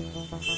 Música